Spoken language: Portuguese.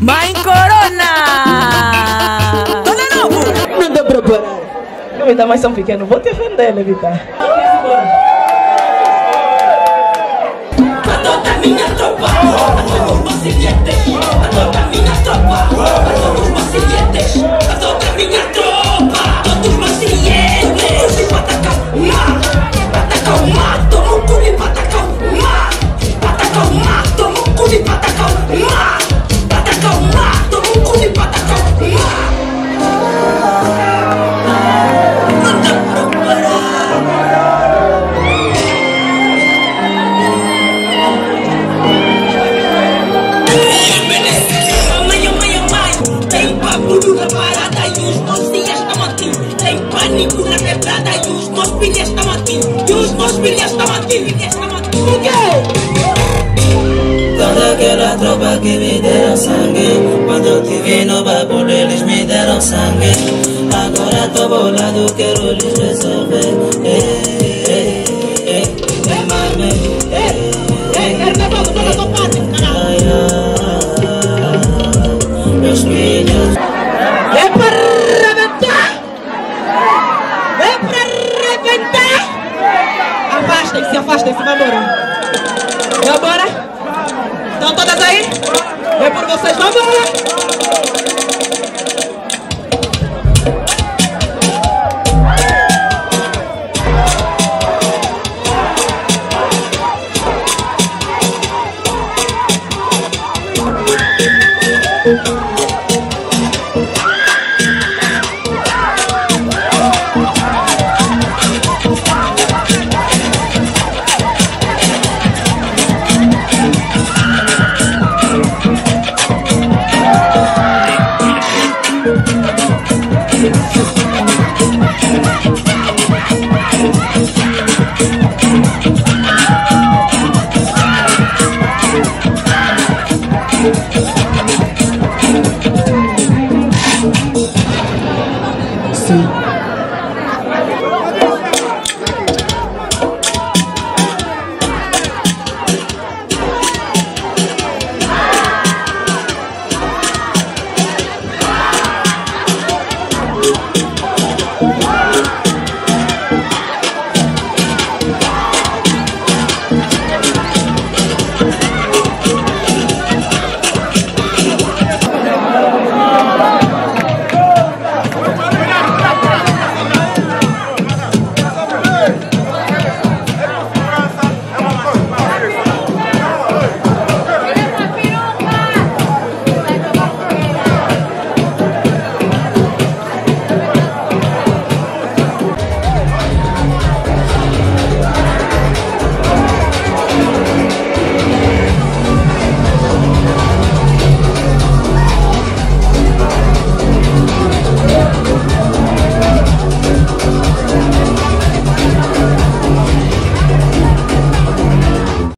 Mãe Corona! Olha novo! Não dá pra parar. Não me dá mais são pequeno, vou te ofender, Levita. Filhos estão aqui. Tem pânico na quebrada e os meus filhos aqui. E os meus filhos aqui. Por quê? Toda aquela tropa que me deram sangue Quando eu te vi no bagulho eles me deram sangue Agora tô bolado, quero lhes resolver Afastem-se, afastem-se, vamos embora. Vamos embora? Estão todas aí? É por vocês, vamos embora! Thank